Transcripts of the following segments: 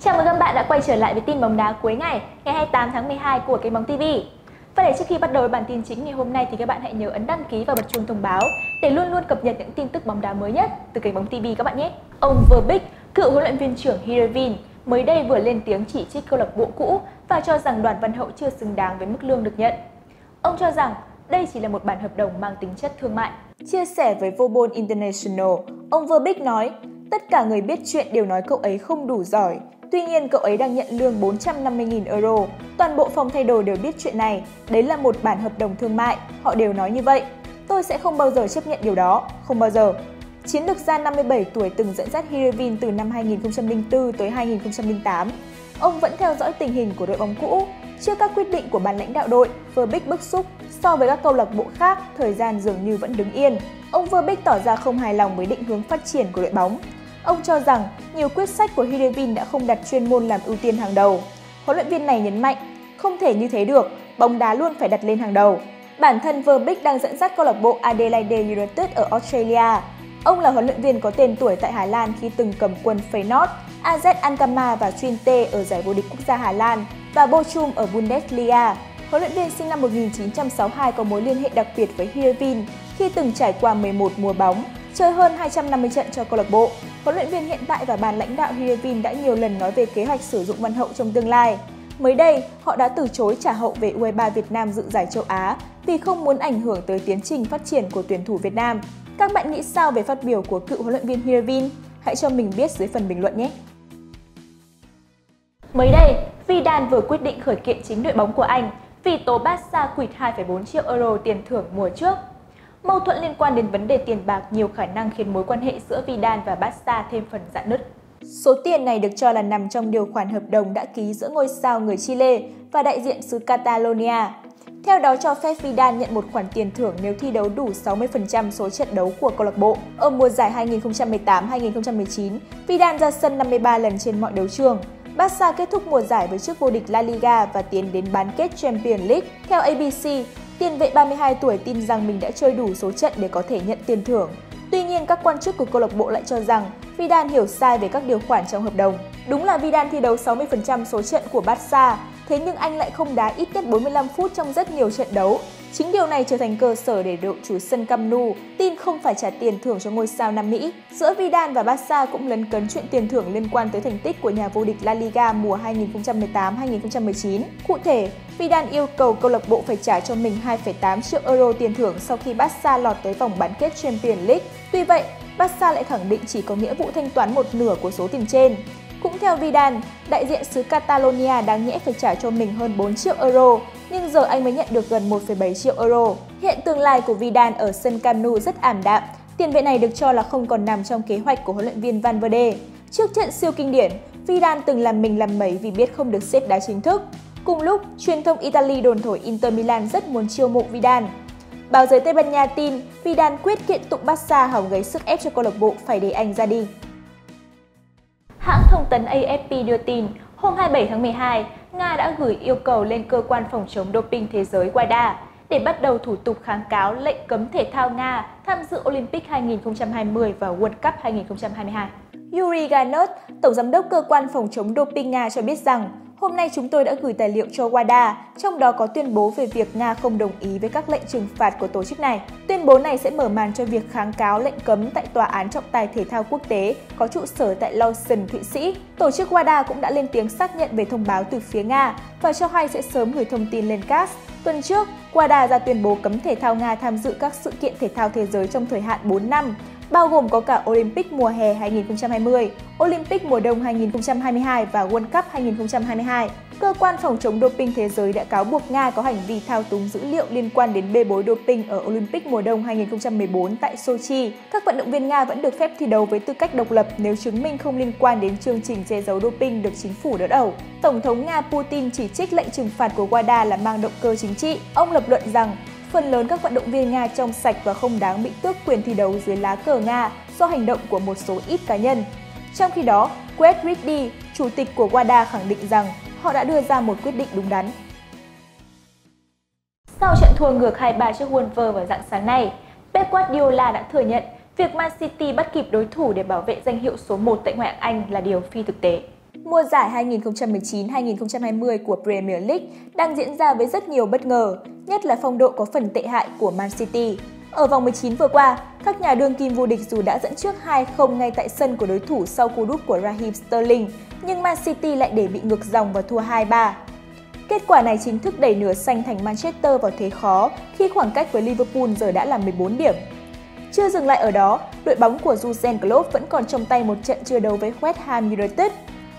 Chào mừng các bạn đã quay trở lại với tin bóng đá cuối ngày, ngày 28 tháng 12 của kênh bóng TV. Và để trước khi bắt đầu bản tin chính ngày hôm nay thì các bạn hãy nhớ ấn đăng ký và bật chuông thông báo để luôn luôn cập nhật những tin tức bóng đá mới nhất từ kênh bóng TV các bạn nhé. Ông Verbeek, cựu huấn luyện viên trưởng Heerenveen, mới đây vừa lên tiếng chỉ trích câu lạc bộ cũ và cho rằng Đoàn Văn Hậu chưa xứng đáng với mức lương được nhận. Ông cho rằng đây chỉ là một bản hợp đồng mang tính chất thương mại. Chia sẻ với Vobon International, ông Verbeek nói, tất cả người biết chuyện đều nói cậu ấy không đủ giỏi. Tuy nhiên, cậu ấy đang nhận lương 450.000 euro. Toàn bộ phòng thay đồ đều biết chuyện này. Đấy là một bản hợp đồng thương mại. Họ đều nói như vậy. Tôi sẽ không bao giờ chấp nhận điều đó. Không bao giờ. Chiến lược gia 57 tuổi từng dẫn dắt Hirevin từ năm 2004 tới 2008. Ông vẫn theo dõi tình hình của đội bóng cũ. Trước các quyết định của ban lãnh đạo đội, Verbeek bức xúc so với các câu lạc bộ khác, thời gian dường như vẫn đứng yên. Ông Verbeek tỏ ra không hài lòng với định hướng phát triển của đội bóng. Ông cho rằng nhiều quyết sách của Hidevin đã không đặt chuyên môn làm ưu tiên hàng đầu. Huấn luyện viên này nhấn mạnh, không thể như thế được, bóng đá luôn phải đặt lên hàng đầu. Bản thân Verbeek đang dẫn dắt câu lạc bộ Adelaide United ở Australia. Ông là huấn luyện viên có tên tuổi tại Hà Lan khi từng cầm quân Feyenoord, AZ Alkmaar và Twente ở giải vô địch quốc gia Hà Lan và Bochum ở Bundesliga. Huấn luyện viên sinh năm 1962 có mối liên hệ đặc biệt với Heerenveen khi từng trải qua 11 mùa bóng, chơi hơn 250 trận cho câu lạc bộ. Huấn luyện viên hiện tại và ban lãnh đạo Heerenveen đã nhiều lần nói về kế hoạch sử dụng Văn Hậu trong tương lai. Mới đây, họ đã từ chối trả hậu về U23 Việt Nam dự giải châu Á vì không muốn ảnh hưởng tới tiến trình phát triển của tuyển thủ Việt Nam. Các bạn nghĩ sao về phát biểu của cựu huấn luyện viên Heerenveen? Hãy cho mình biết dưới phần bình luận nhé! Mới đây, Vidal vừa quyết định khởi kiện chính đội bóng của anh vì tố Barca quỵt 2,4 triệu euro tiền thưởng mùa trước. Mâu thuẫn liên quan đến vấn đề tiền bạc nhiều khả năng khiến mối quan hệ giữa Vidal và Barca thêm phần rạn nứt. Số tiền này được cho là nằm trong điều khoản hợp đồng đã ký giữa ngôi sao người Chile và đại diện xứ Catalonia. Theo đó cho phép Vidal nhận một khoản tiền thưởng nếu thi đấu đủ 60% số trận đấu của câu lạc bộ. Ở mùa giải 2018-2019, Vidal ra sân 53 lần trên mọi đấu trường. Barca kết thúc mùa giải với chức vô địch La Liga và tiến đến bán kết Champions League. Theo ABC, tiền vệ 32 tuổi tin rằng mình đã chơi đủ số trận để có thể nhận tiền thưởng. Tuy nhiên, các quan chức của câu lạc bộ lại cho rằng Vidal hiểu sai về các điều khoản trong hợp đồng. Đúng là Vidal thi đấu 60% số trận của Barca, thế nhưng anh lại không đá ít nhất 45 phút trong rất nhiều trận đấu. Chính điều này trở thành cơ sở để đội chủ sân Camp Nou tin không phải trả tiền thưởng cho ngôi sao Nam Mỹ. Giữa Vidal và Barca cũng lấn cấn chuyện tiền thưởng liên quan tới thành tích của nhà vô địch La Liga mùa 2018-2019. Cụ thể, Vidal yêu cầu câu lạc bộ phải trả cho mình 2,8 triệu euro tiền thưởng sau khi Barca lọt tới vòng bán kết Champions League. Tuy vậy, Barca lại khẳng định chỉ có nghĩa vụ thanh toán một nửa của số tiền trên. Cũng theo Vidal, đại diện xứ Catalonia đáng nhẽ phải trả cho mình hơn 4 triệu euro, nhưng giờ anh mới nhận được gần 1,7 triệu euro. Hiện tương lai của Vidal ở sân Camp Nou rất ảm đạm. Tiền vệ này được cho là không còn nằm trong kế hoạch của huấn luyện viên Valverde. Trước trận siêu kinh điển, Vidal từng làm mình làm mẩy vì biết không được xếp đá chính thức. Cùng lúc, truyền thông Italy đồn thổi Inter Milan rất muốn chiêu mộ Vidal. Báo giới Tây Ban Nha tin Vidal quyết kiện tụng Barca hỏng gây sức ép cho câu lạc bộ phải để anh ra đi. Thông tấn AFP đưa tin, hôm 27 tháng 12, Nga đã gửi yêu cầu lên cơ quan phòng chống doping thế giới WADA để bắt đầu thủ tục kháng cáo lệnh cấm thể thao Nga tham dự Olympic 2020 và World Cup 2022. Yuri Ganot, Tổng giám đốc cơ quan phòng chống doping Nga cho biết rằng Hôm nay chúng tôi đã gửi tài liệu cho WADA, trong đó có tuyên bố về việc Nga không đồng ý với các lệnh trừng phạt của tổ chức này. Tuyên bố này sẽ mở màn cho việc kháng cáo lệnh cấm tại Tòa án trọng tài thể thao quốc tế có trụ sở tại Lausanne, Thụy Sĩ. Tổ chức WADA cũng đã lên tiếng xác nhận về thông báo từ phía Nga và cho hay sẽ sớm gửi thông tin lên CAS. Tuần trước, WADA ra tuyên bố cấm thể thao Nga tham dự các sự kiện thể thao thế giới trong thời hạn 4 năm, bao gồm có cả Olympic mùa hè 2020, Olympic mùa đông 2022 và World Cup 2022. Cơ quan phòng chống doping thế giới đã cáo buộc Nga có hành vi thao túng dữ liệu liên quan đến bê bối doping ở Olympic mùa đông 2014 tại Sochi. Các vận động viên Nga vẫn được phép thi đấu với tư cách độc lập nếu chứng minh không liên quan đến chương trình che giấu doping được chính phủ đỡ đầu. Tổng thống Nga Putin chỉ trích lệnh trừng phạt của WADA là mang động cơ chính trị. Ông lập luận rằng phần lớn các vận động viên Nga trong sạch và không đáng bị tước quyền thi đấu dưới lá cờ Nga do hành động của một số ít cá nhân. Trong khi đó, Quet Ridley, chủ tịch của WADA khẳng định rằng họ đã đưa ra một quyết định đúng đắn. Sau trận thua ngược 2-3 trước Wolves vào dạng sáng nay, Pep Guardiola đã thừa nhận việc Man City bắt kịp đối thủ để bảo vệ danh hiệu số 1 tại ngoại hạng Anh là điều phi thực tế. Mùa giải 2019-2020 của Premier League đang diễn ra với rất nhiều bất ngờ, nhất là phong độ có phần tệ hại của Man City. Ở vòng 19 vừa qua, các nhà đương kim vô địch dù đã dẫn trước 2-0 ngay tại sân của đối thủ sau cú đúp của Raheem Sterling, nhưng Man City lại để bị ngược dòng và thua 2-3. Kết quả này chính thức đẩy nửa xanh thành Manchester vào thế khó khi khoảng cách với Liverpool giờ đã là 14 điểm. Chưa dừng lại ở đó, đội bóng của Jurgen Klopp vẫn còn trong tay một trận chưa đấu với West Ham United.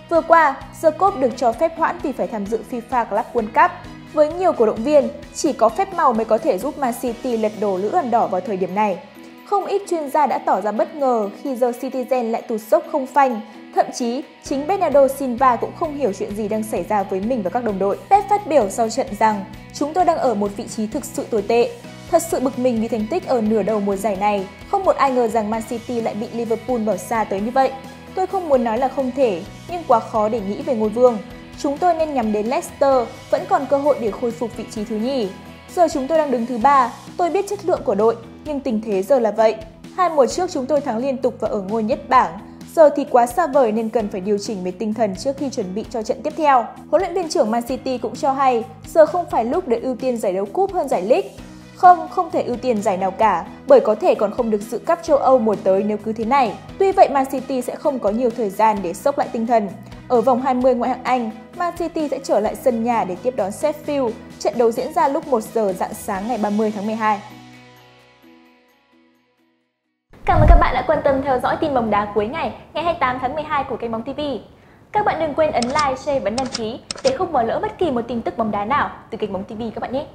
Vừa qua, The Cop được cho phép hoãn vì phải tham dự FIFA Club World Cup. Với nhiều cổ động viên, chỉ có phép màu mới có thể giúp Man City lật đổ lữ ẩn đỏ vào thời điểm này. Không ít chuyên gia đã tỏ ra bất ngờ khi The Citizen lại tụt sốc không phanh. Thậm chí, chính Bernardo Silva cũng không hiểu chuyện gì đang xảy ra với mình và các đồng đội. Pep phát biểu sau trận rằng, chúng tôi đang ở một vị trí thực sự tồi tệ. Thật sự bực mình vì thành tích ở nửa đầu mùa giải này. Không một ai ngờ rằng Man City lại bị Liverpool bỏ xa tới như vậy. Tôi không muốn nói là không thể, nhưng quá khó để nghĩ về ngôi vương. Chúng tôi nên nhắm đến Leicester, vẫn còn cơ hội để khôi phục vị trí thứ nhì. Giờ chúng tôi đang đứng thứ ba, tôi biết chất lượng của đội, nhưng tình thế giờ là vậy. Hai mùa trước chúng tôi thắng liên tục và ở ngôi nhất bảng. Giờ thì quá xa vời nên cần phải điều chỉnh về tinh thần trước khi chuẩn bị cho trận tiếp theo. Huấn luyện viên trưởng Man City cũng cho hay, giờ không phải lúc để ưu tiên giải đấu cúp hơn giải League. Không, không thể ưu tiên giải nào cả, bởi có thể còn không được dự cấp châu Âu mùa tới nếu cứ thế này. Tuy vậy Man City sẽ không có nhiều thời gian để sốc lại tinh thần. Ở vòng 20 ngoại hạng Anh, Man City sẽ trở lại sân nhà để tiếp đón Sheffield. Trận đấu diễn ra lúc 1 giờ dạng sáng ngày 30 tháng 12. Cảm ơn các bạn đã quan tâm theo dõi tin bóng đá cuối ngày, ngày 28 tháng 12 của kênh Bóng TV. Các bạn đừng quên ấn like, share và đăng ký để không bỏ lỡ bất kỳ một tin tức bóng đá nào từ kênh Bóng TV các bạn nhé.